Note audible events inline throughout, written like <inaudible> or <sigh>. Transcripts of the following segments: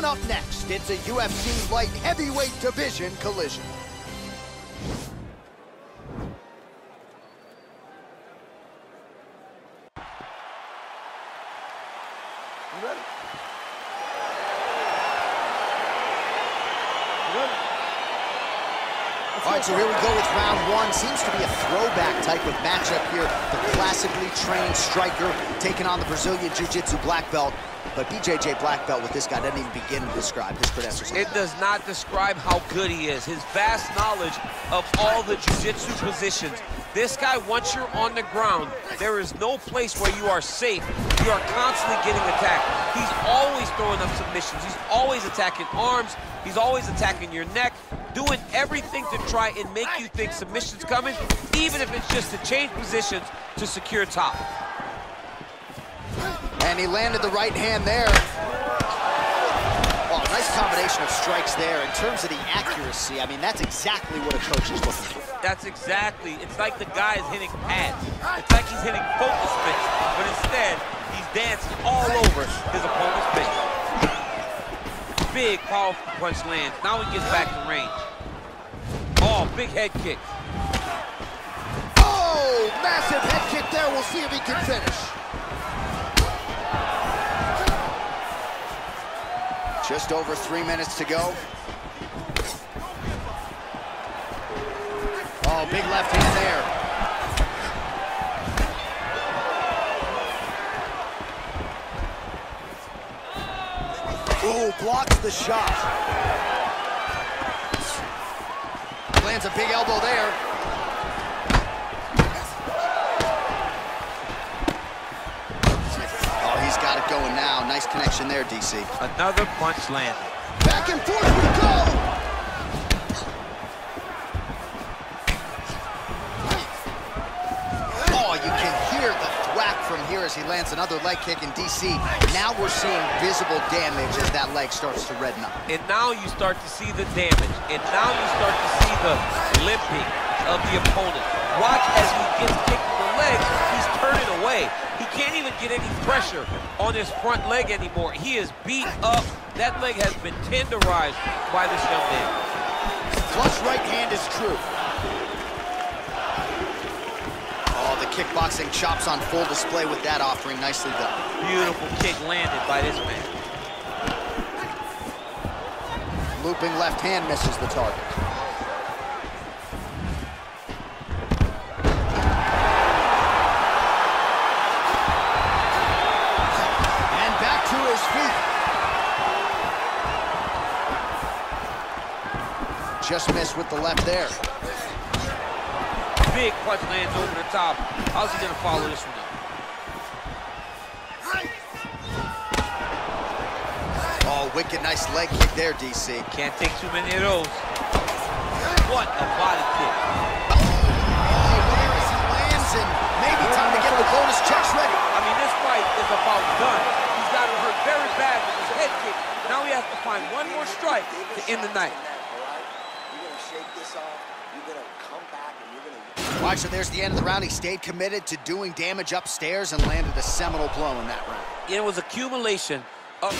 Coming up next, it's a UFC light heavyweight division collision. You ready? You ready? All so here we go with round one. Seems to be a throwback type of matchup here. The classically trained striker taking on the Brazilian Jiu-Jitsu black belt. But BJJ black belt with this guy doesn't even begin to describe his credentials. It does not describe how good he is. His vast knowledge of all the jiu-jitsu positions. This guy, once you're on the ground, there is no place where you are safe. You are constantly getting attacked. He's always throwing up submissions. He's always attacking arms. He's always attacking your neck, doing everything to try and make you think submission's coming, even if it's just to change positions to secure top. And he landed the right hand there. Oh, nice combination of strikes there. In terms of the accuracy, I mean, that's exactly what a coach is looking for. That's exactly, it's like the guy is hitting pads. It's like he's hitting focus mitts, but instead, he's dancing all over his opponent's face. Big, powerful punch lands. Now he gets back to range. Oh, big head kick. Oh, massive head kick there. We'll see if he can finish. Just over three minutes to go. Oh, big left hand there. Blocks the shot. Lands a big elbow there. Oh, he's got it going now. Nice connection there, DC. Another punch landed. Back and forth we go! Here as he lands another leg kick in DC. Now we're seeing visible damage as that leg starts to redden up. And now you start to see the damage. And now you start to see the limping of the opponent. Watch as he gets kicked in the leg, he's turning away. He can't even get any pressure on his front leg anymore. He is beat up. That leg has been tenderized by this young man. Flush right hand is true. Kickboxing chops on full display with that offering. Nicely done. Beautiful kick landed by this man. Looping left hand misses the target. And back to his feet. Just missed with the left there. Big punch lands over the top. How's he gonna follow this one up? Oh, wicked nice leg kick there, DC. Can't take too many of those. What a body kick. Oh, there he lands and maybe time to get the bonus checks ready. I mean, this fight is about done. He's got him hurt very bad with his head kick. Now he has to find one more strike to end the night. You're gonna shake this off. You're gonna come back and you're gonna. Watch, so there's the end of the round. He stayed committed to doing damage upstairs and landed a seminal blow in that round. It was accumulation of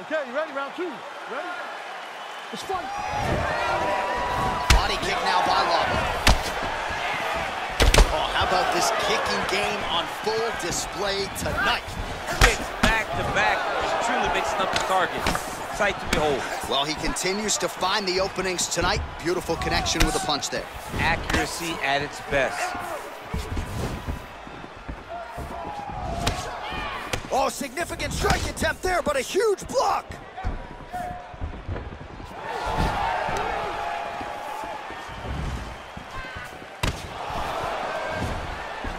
Okay, you ready? Round two. Ready? Let's fight. Body kick now by Lava. Oh, how about this kicking game on full display tonight? kicks back to back. Just truly mixing up the target. Sight to behold. Well, he continues to find the openings tonight. Beautiful connection with a punch there. Accuracy at its best. Oh, significant strike attempt there, but a huge block.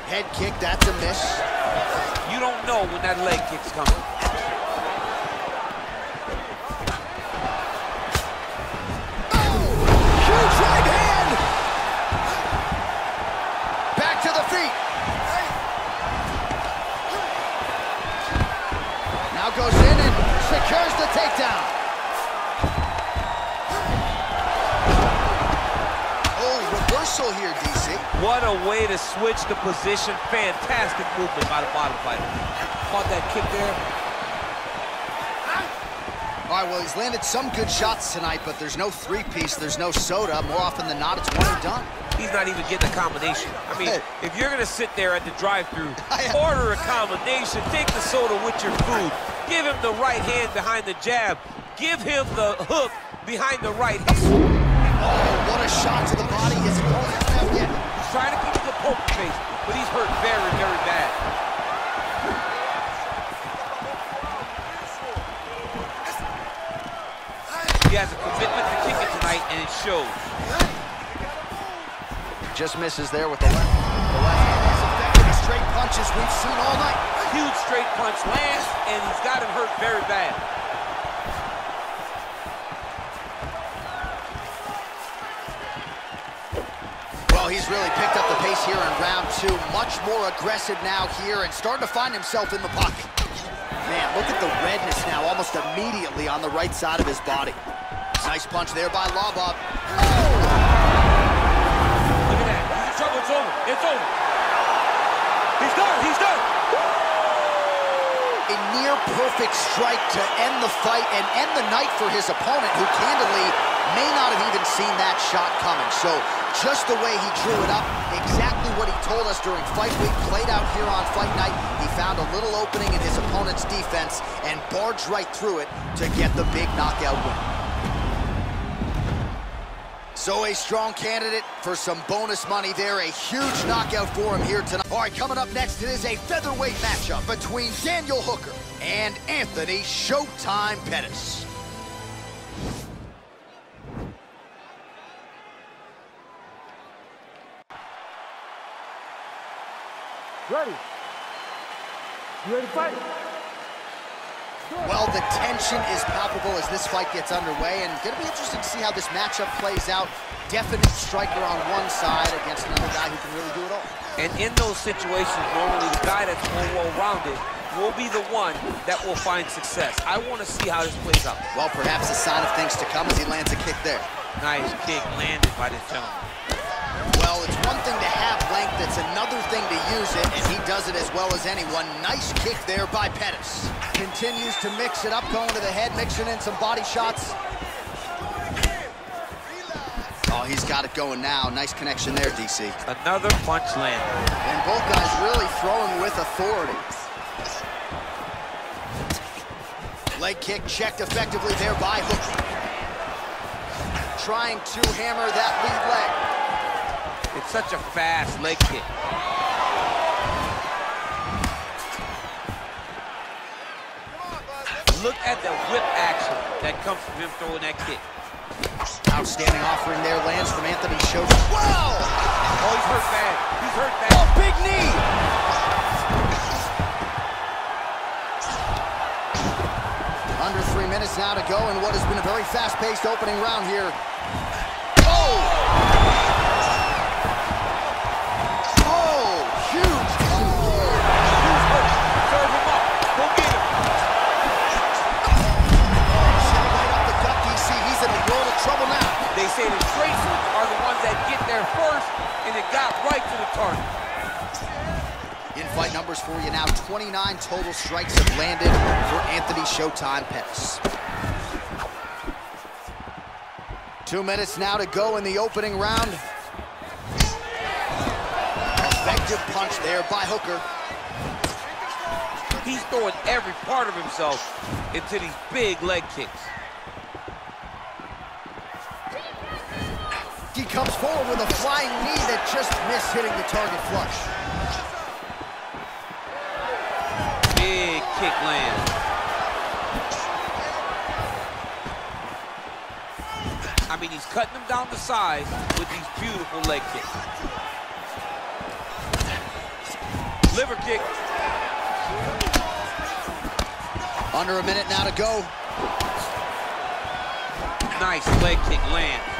Head kick, that's a miss. You don't know when that leg kick's coming. Goes in and secures the takedown. Oh, reversal here, DC. What a way to switch the position. Fantastic movement by the bottom fighter. caught that kick there. All right, well, he's landed some good shots tonight, but there's no three-piece, there's no soda. More often than not, it's one and done. He's not even getting a combination. I mean, Hey. If you're gonna sit there at the drive-through, <laughs> order a combination, take the soda with your food, give him the right hand behind the jab, give him the hook behind the right hand. Oh, what a shot to the body. His yet. He's trying to keep the poker face, but he's hurt very, very bad. He has a commitment to kick it tonight, and it shows. Just misses there with. The left punches we've seen all night. Huge straight punch lands, and he's got him hurt very bad. Well, he's really picked up the pace here in round two. Much more aggressive now here and starting to find himself in the pocket. Man, look at the redness now almost immediately on the right side of his body. Nice punch there by Lobov. Look at that. Trouble. It's over. It's over. He's done. He's done. A near perfect strike to end the fight and end the night for his opponent, who candidly may not have even seen that shot coming. So just the way he drew it up, exactly what he told us during fight week, played out here on fight night. He found a little opening in his opponent's defense and barged right through it to get the big knockout win. So a strong candidate for some bonus money there. A huge knockout for him here tonight. All right, coming up next, it is a featherweight matchup between Daniel Hooker and Anthony Showtime Pettis. Ready. You ready to fight? Well, the tension is palpable as this fight gets underway, and going to be interesting to see how this matchup plays out. Definite striker on one side against another guy who can really do it all. And in those situations, normally the guy that's more well-rounded will be the one that will find success. I want to see how this plays out. Well, perhaps a sign of things to come as he lands a kick there. Nice kick landed by this gentleman. Well, it's one thing to have length, it's another thing to use it, and he does it as well as anyone. Nice kick there by Pettis. Continues to mix it up, going to the head, mixing in some body shots. Oh, he's got it going now. Nice connection there, DC. Another punch landed. And both guys really throwing with authority. Leg kick checked effectively there by Hooker. Trying to hammer that lead leg. It's such a fast leg kick. Look at the whip action that comes from him throwing that kick. Outstanding offering there lands from Anthony Showtime. Whoa! Oh, he's hurt bad. He's hurt bad. Oh, big knee! Under three minutes now to go in what has been a very fast-paced opening round here. The tracers are the ones that get there first, and it got right to the target. In-fight numbers for you now. 29 total strikes have landed for Anthony Showtime Pettis. Two minutes now to go in the opening round. Effective punch there by Hooker. He's throwing every part of himself into these big leg kicks. He comes forward with a flying knee that just missed hitting the target flush. Big kick lands. I mean, he's cutting them down to size with these beautiful leg kicks. Liver kick. Under a minute now to go. Nice leg kick lands.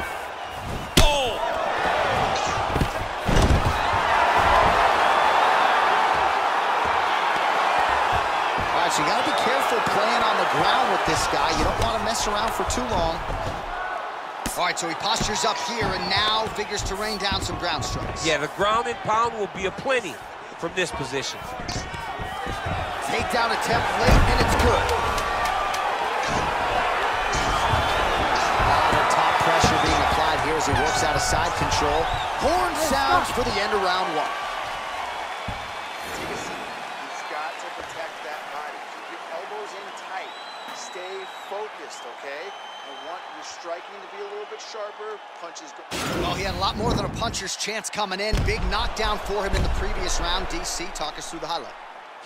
So you got to be careful playing on the ground with this guy. You don't want to mess around for too long. All right, so he postures up here and now figures to rain down some ground strikes. Yeah, the ground and pound will be a plenty from this position. Takedown attempt late, and it's good. Uh, top pressure being applied here as he works out of side control. Horn sounds for the end of round one. Take a seat. He's got to protect that body. Keep your elbows in tight. Stay focused, okay? I want your striking to be a little bit sharper. Punches go. Well, he had a lot more than a puncher's chance coming in. Big knockdown for him in the previous round. DC, talk us through the highlight.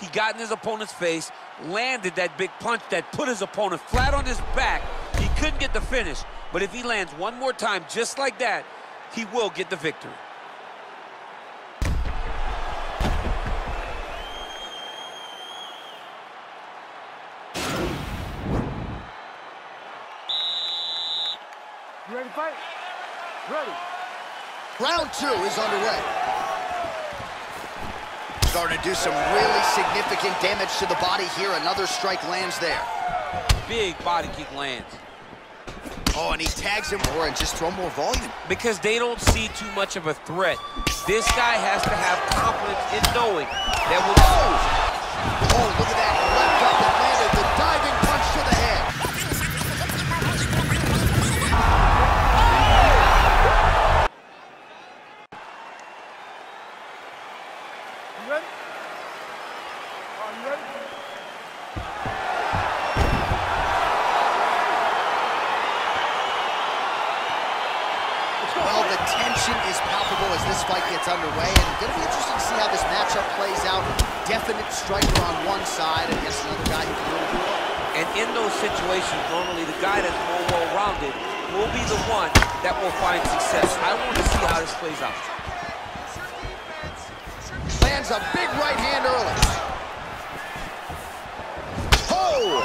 He got in his opponent's face, landed that big punch that put his opponent flat on his back. He couldn't get the finish, but if he lands one more time just like that, he will get the victory. Ready. Round two is underway. Starting to do some really significant damage to the body here. Another strike lands there. Big body kick lands. Oh, and he tags him more and just throw more volume. Because they don't see too much of a threat. This guy has to have confidence in knowing that when Oh, look at that. Fight gets underway, and it'll be interesting to see how this matchup plays out. Definite striker on one side against another guy who can really do. And in those situations, normally the guy that's more well-rounded will be the one that will find success. I want to see how this plays out. Lands a big right hand early. Oh!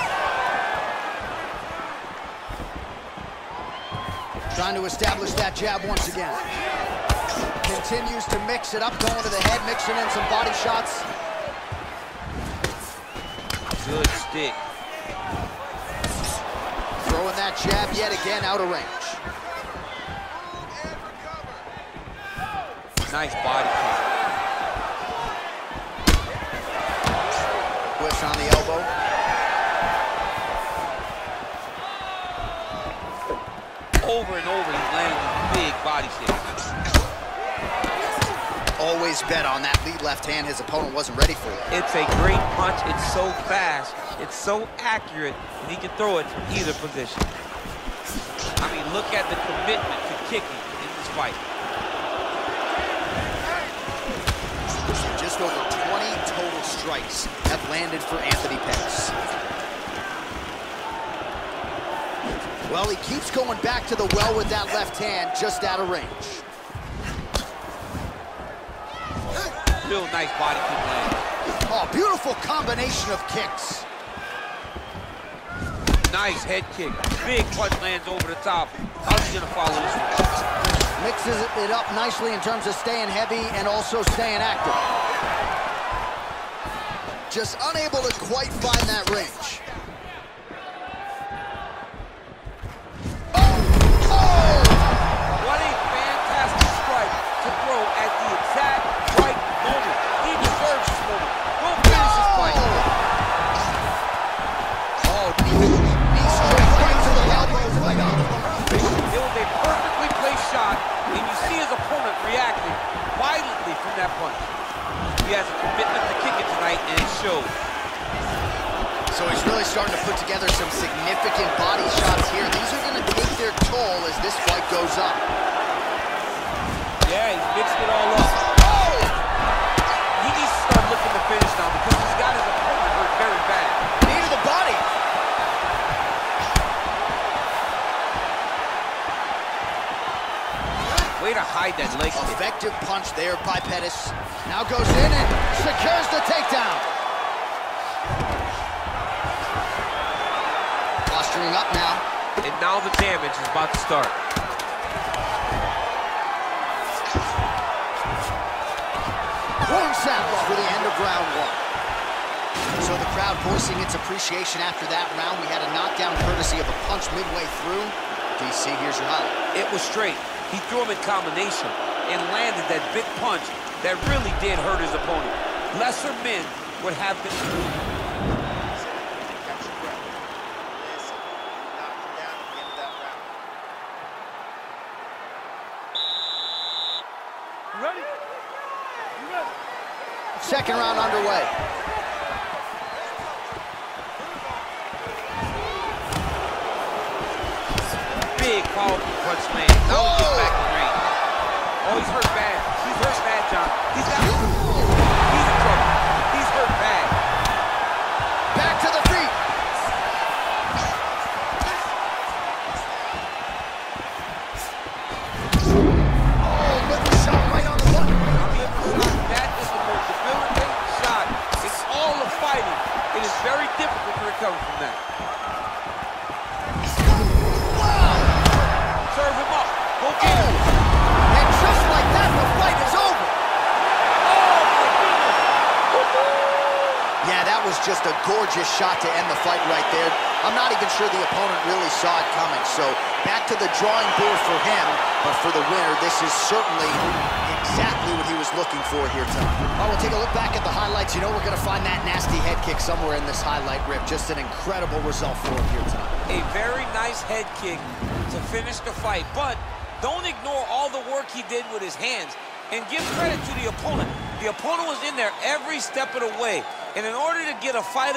Trying to establish that jab once again. Continues to mix it up, going to the head, mixing in some body shots. Good stick. Throwing that jab yet again out of range. Nice body kick. Twist on the elbow. Over and over, he's landing big body kicks. Always bet on that lead left hand his opponent wasn't ready for. It. It's a great punch. It's so fast. It's so accurate, and he can throw it from either position. I mean, look at the commitment to kicking in this fight. Just over 20 total strikes have landed for Anthony Pettis. Well, he keeps going back to the well with that left hand, just out of range. Real nice body kick land. Oh, beautiful combination of kicks. Nice head kick. Big punch lands over the top. How's he gonna follow this one? Mixes it up nicely in terms of staying heavy and also staying active. Just unable to quite find that range. Shows. So he's really starting to put together some significant body shots here. These start. Horn sounds for the end of round one. So the crowd voicing its appreciation after that round. We had a knockdown courtesy of a punch midway through. DC, here's your highlight. It was straight. He threw him in combination and landed that big punch that really did hurt his opponent. Lesser men would have been Ready? You ready? Second round underway. Big powerful punch, man. Oh! Gorgeous shot to end the fight right there. I'm not even sure the opponent really saw it coming. So back to the drawing board for him. But for the winner, this is certainly exactly what he was looking for here tonight. Oh, we'll take a look back at the highlights. You know we're going to find that nasty head kick somewhere in this highlight rip. Just an incredible result for him here tonight. A very nice head kick to finish the fight. But don't ignore all the work he did with his hands. And give credit to the opponent. The opponent was in there every step of the way. And in order to get a fight